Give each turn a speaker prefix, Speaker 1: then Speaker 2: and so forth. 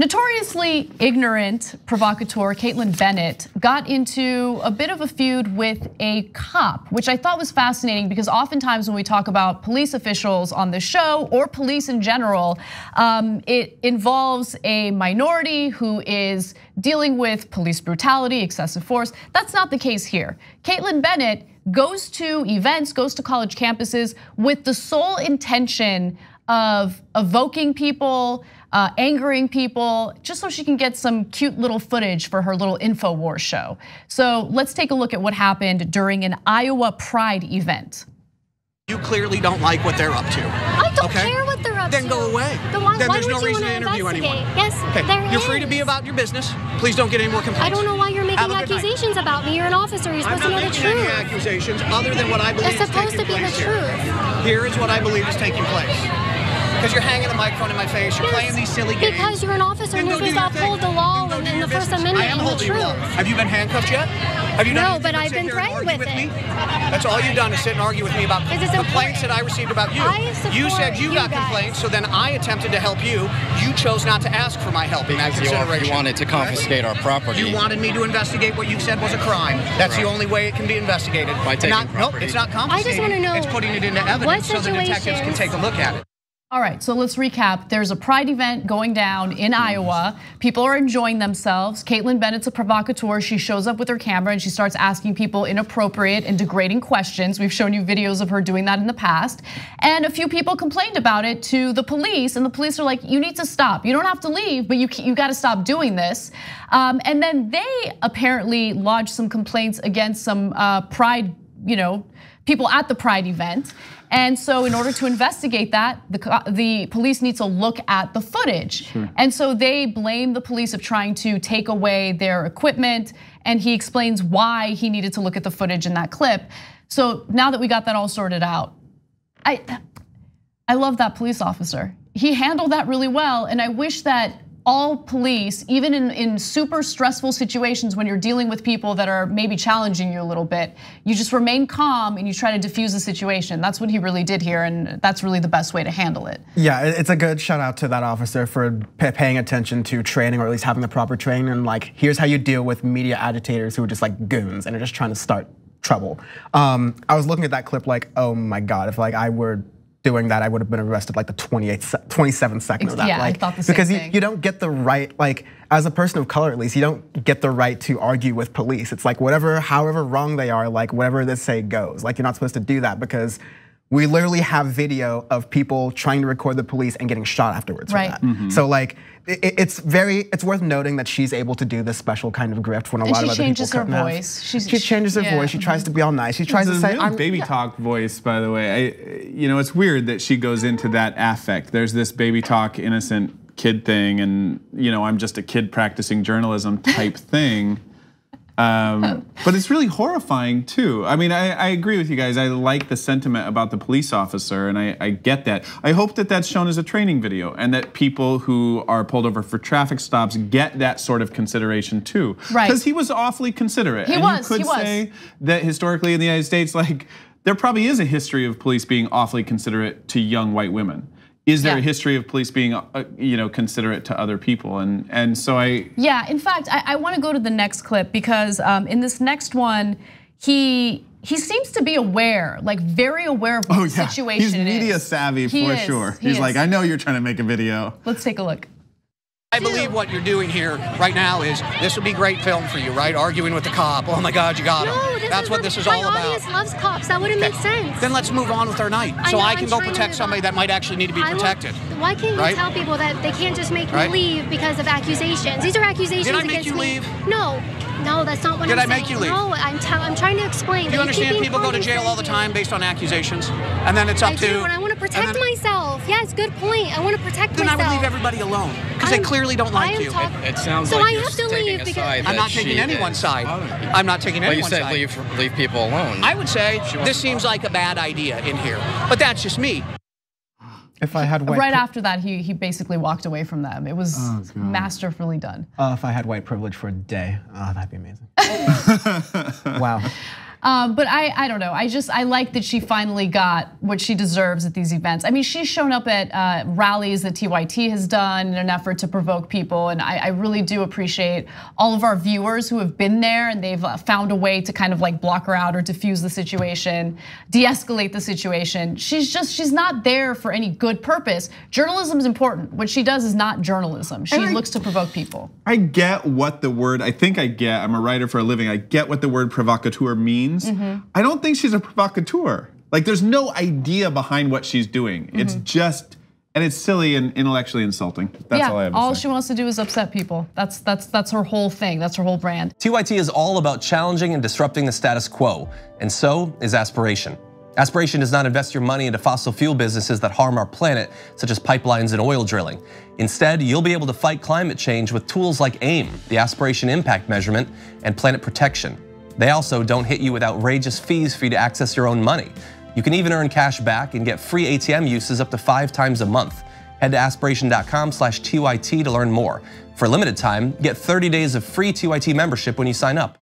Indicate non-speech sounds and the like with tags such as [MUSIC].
Speaker 1: Notoriously ignorant provocateur Kaitlin Bennett got into a bit of a feud with a cop, which I thought was fascinating because oftentimes when we talk about police officials on the show or police in general, um, it involves a minority who is dealing with police brutality, excessive force. That's not the case here. Kaitlin Bennett goes to events, goes to college campuses with the sole intention of evoking people, uh, angering people, just so she can get some cute little footage for her little InfoWars show. So let's take a look at what happened during an Iowa Pride event.
Speaker 2: You clearly don't like what they're up to.
Speaker 3: I don't
Speaker 2: okay?
Speaker 3: care what they're up
Speaker 2: then
Speaker 3: to.
Speaker 2: Then go away.
Speaker 3: Then, why,
Speaker 2: then
Speaker 3: why
Speaker 2: there's
Speaker 3: would
Speaker 2: no reason to interview anyone.
Speaker 3: Yes,
Speaker 2: okay.
Speaker 3: there
Speaker 2: You're
Speaker 3: is.
Speaker 2: free to be about your business. Please don't get any more complaints.
Speaker 3: I don't know why you're making
Speaker 2: Have a good night.
Speaker 3: accusations about me. You're an officer. You're
Speaker 2: I'm
Speaker 3: supposed
Speaker 2: not
Speaker 3: to know the
Speaker 2: making any accusations other than what I believe
Speaker 3: It's
Speaker 2: is
Speaker 3: supposed
Speaker 2: taking
Speaker 3: to be the
Speaker 2: place here.
Speaker 3: truth.
Speaker 2: Here is what I believe is taking place. Because you're hanging a microphone in my face, you're
Speaker 3: Yes,
Speaker 2: playing these silly games.
Speaker 3: Because you're an officer
Speaker 2: Then
Speaker 3: and
Speaker 2: go
Speaker 3: you're
Speaker 2: do
Speaker 3: supposed to uphold the law
Speaker 2: Then
Speaker 3: and,
Speaker 2: do
Speaker 3: and
Speaker 2: your
Speaker 3: the First. Amendment
Speaker 2: I am
Speaker 3: and the
Speaker 2: holding the law.
Speaker 3: truth.
Speaker 2: Have you been handcuffed yet? Have you
Speaker 3: No, but
Speaker 2: but
Speaker 3: I've been
Speaker 2: here and
Speaker 3: threatened
Speaker 2: argue
Speaker 3: with
Speaker 2: me?
Speaker 3: it.
Speaker 2: That's all you've done is sit and argue with me about
Speaker 3: Is
Speaker 2: complaints
Speaker 3: support?
Speaker 2: that I received about you.
Speaker 3: I
Speaker 2: you
Speaker 3: support
Speaker 2: said you,
Speaker 3: you
Speaker 2: got
Speaker 3: guys.
Speaker 2: complaints, so then I attempted to help you. You chose not to ask for my help in that consideration.
Speaker 4: you wanted to confiscate our property.
Speaker 2: You wanted me to investigate what you said was a crime. That's the only way it can be investigated.
Speaker 4: By taking
Speaker 2: not, nope, it's not
Speaker 3: I
Speaker 2: confiscating.
Speaker 3: just wanna know
Speaker 2: It's putting it into evidence so the detectives can take a look at it.
Speaker 1: All right, so let's recap. There's a pride event going down in Iowa. People are enjoying themselves. Kaitlin Bennett's a provocateur. She shows up with her camera and she starts asking people inappropriate and degrading questions. We've shown you videos of her doing that in the past. And a few people complained about it to the police, and the police are like, you need to stop. You don't have to leave, but you, you gotta stop doing this. Um, and then they apparently lodged some complaints against some uh, pride, you know, people at the pride event. And so, in order to investigate that, the, the police need to look at the footage. And so, they blame the police of trying to take away their equipment. And he explains why he needed to look at the footage in that clip. So, now that we got that all sorted out, I, I love that police officer. He handled that really well. And I wish that all police, even in, in super stressful situations when you're dealing with people that are maybe challenging you a little bit, you just remain calm and you try to diffuse the situation. That's what he really did here, and that's really the best way to handle it.
Speaker 5: Yeah, it's a good shout out to that officer for paying attention to training or at least having the proper training. And like, here's how you deal with media agitators who are just like goons and are just trying to start trouble. Um, I was looking at that clip like, oh my god, if like I were doing that, I would have been arrested like the 28, se- 27 second of that.
Speaker 1: Yeah, I thought the same
Speaker 5: because you, you don't get the right like. As a person of color, at least, you don't get the right to argue with police. It's like whatever, however wrong they are, like whatever they say goes. Like you're not supposed to do that because we literally have video of people trying to record the police and getting shot afterwards
Speaker 1: Right.
Speaker 5: for that. Mm-hmm. So like it- it's very it's worth noting that she's able to do this special kind of grift when a
Speaker 1: And
Speaker 5: lot of other
Speaker 1: changes
Speaker 5: people
Speaker 1: her
Speaker 5: couldn't have.
Speaker 1: voice. She's-
Speaker 5: she changes her
Speaker 1: yeah.
Speaker 5: voice. She tries to be all nice. She tries
Speaker 6: It's
Speaker 5: to
Speaker 6: a
Speaker 5: say
Speaker 6: real
Speaker 5: I'm
Speaker 6: baby talk voice, by the way. I, you know, it's weird that she goes into that affect. There's this baby talk, innocent kid thing, and you know, I'm just a kid practicing journalism type [LAUGHS] thing. Um, but it's really horrifying too. I mean, I, I agree with you guys. I like the sentiment about the police officer, and I, I get that. I hope that that's shown as a training video, and that people who are pulled over for traffic stops get that sort of consideration too.
Speaker 1: Right.
Speaker 6: Because he was awfully considerate.
Speaker 1: He
Speaker 6: and
Speaker 1: was,
Speaker 6: you could
Speaker 1: he was.
Speaker 6: say that historically in the United States, like there probably is a history of police being awfully considerate to young white women. Is there
Speaker 1: Yeah.
Speaker 6: a history of police being, uh, you know, considerate to other people? And and so I,
Speaker 1: Yeah, in fact, I, I want to go to the next clip because um, in this next one, he he seems to be aware, like very aware of what
Speaker 6: oh
Speaker 1: the
Speaker 6: yeah,
Speaker 1: situation
Speaker 6: he's media
Speaker 1: is.
Speaker 6: savvy
Speaker 1: He
Speaker 6: for
Speaker 1: is,
Speaker 6: sure.
Speaker 1: he
Speaker 6: He's
Speaker 1: is.
Speaker 6: like, I know you're trying to make a video.
Speaker 1: Let's take a look.
Speaker 2: I believe what you're doing here right now is this would be great film for you, right? Arguing with the cop. Oh my God, you got him.
Speaker 3: No, this
Speaker 2: That's what this is all about.
Speaker 3: audience loves cops. That wouldn't make sense.
Speaker 2: Then let's move on with our night,
Speaker 3: I
Speaker 2: so
Speaker 3: know,
Speaker 2: I
Speaker 3: I'm
Speaker 2: can go protect somebody that might actually need to be
Speaker 3: I
Speaker 2: protected.
Speaker 3: why can't you
Speaker 2: right?
Speaker 3: tell people that they can't just make
Speaker 2: Right?
Speaker 3: me leave because of accusations? These are accusations
Speaker 2: Did I make
Speaker 3: against
Speaker 2: you
Speaker 3: me.
Speaker 2: leave?
Speaker 3: No, no, that's not what
Speaker 2: Did
Speaker 3: I'm
Speaker 2: I make
Speaker 3: saying.
Speaker 2: you leave?
Speaker 3: No, I'm, I'm trying to explain.
Speaker 2: Do you
Speaker 3: keep
Speaker 2: understand people go to jail all the time based on accusations, and then it's up
Speaker 3: I
Speaker 2: to.
Speaker 3: Do, and I want to
Speaker 2: and
Speaker 3: protect
Speaker 2: then-
Speaker 3: myself. Yes, good point. I want to protect
Speaker 2: Then I
Speaker 3: myself.
Speaker 2: would leave everybody alone because they
Speaker 3: I'm-
Speaker 2: clearly don't like you.
Speaker 3: talk-
Speaker 4: It sounds
Speaker 3: So
Speaker 4: like
Speaker 3: I
Speaker 4: you're
Speaker 3: have to
Speaker 4: taking
Speaker 3: leave because-
Speaker 2: I'm not taking
Speaker 4: she
Speaker 2: anyone's side. I'm not taking
Speaker 4: Well, you
Speaker 2: anyone's
Speaker 4: said leave leave people alone.
Speaker 2: I would say this seems like a bad idea in here, but that's just me.
Speaker 5: If I had white
Speaker 1: Right
Speaker 5: pri-
Speaker 1: after that, he he basically walked away from them. It was
Speaker 6: Oh,
Speaker 1: masterfully done.
Speaker 5: uh, if I had white privilege for a day, oh, that'd be amazing. [LAUGHS] wow.
Speaker 1: Um, but I, I don't know. I just I like that she finally got what she deserves at these events. I mean, she's shown up at uh, rallies that TYT has done in an effort to provoke people, and I, I, really do appreciate all of our viewers who have been there and they've uh, found a way to kind of like block her out or diffuse the situation, de-escalate the situation. She's just she's not there for any good purpose. Journalism is important. What she does is not journalism. She I, looks to provoke people.
Speaker 6: I get what the word. I think I get. I'm a writer for a living. I get what the word provocateur means. Mm-hmm. I don't think she's a provocateur. Like there's no idea behind what she's doing. Mm-hmm. It's just and it's silly and intellectually insulting. That's
Speaker 1: yeah,
Speaker 6: all I have
Speaker 1: all
Speaker 6: say.
Speaker 1: she wants to do is upset people. That's that's that's her whole thing. That's her whole brand.
Speaker 7: TYT is all about challenging and disrupting the status quo, and so is aspiration. Aspiration does not invest your money into fossil fuel businesses that harm our planet, such as pipelines and oil drilling. Instead, you'll be able to fight climate change with tools like AIM, the Aspiration Impact Measurement, and Planet Protection. They also don't hit you with outrageous fees for you to access your own money. You can even earn cash back and get free ATM uses up to five times a month. Head to aspiration.com slash TYT to learn more. For a limited time, get 30 days of free TYT membership when you sign up.